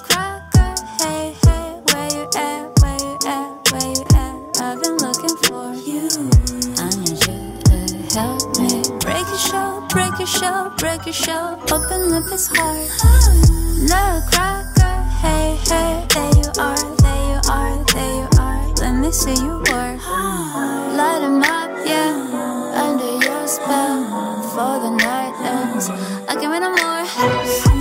cracker. Hey, hey, where you at? Where you at? Where you at? I've been looking for you. I need you to help me. Break your shell, break your shell, break your shell. Open up his heart. Hey, hey, there you are, there you are, there you are. Let me see you work. Up, yeah. Under your spell. The night ends. I can win a more.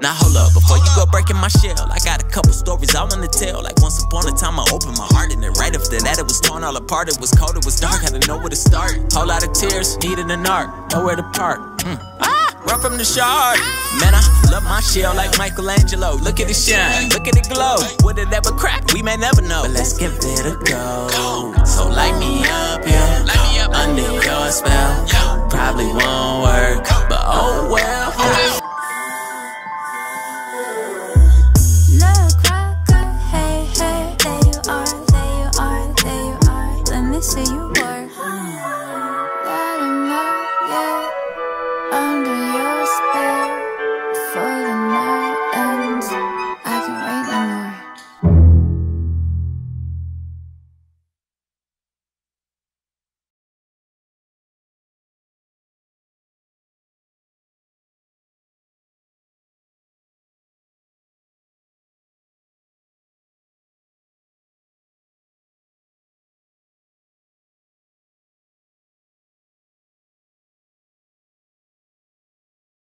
Now hold up, before you go breaking my shell, I got a couple stories I wanna tell. Like once upon a time, I opened my heart, and then right after that, it was torn all apart. It was cold, it was dark, had to know where to start. Whole lot of tears, needed an art, nowhere to park. Mm. Ah, run from the shard. Man, I love my shell like Michelangelo. Look at it shine, look at it glow. Would it ever crack? We may never know. But let's give it a go. So light me up, yeah,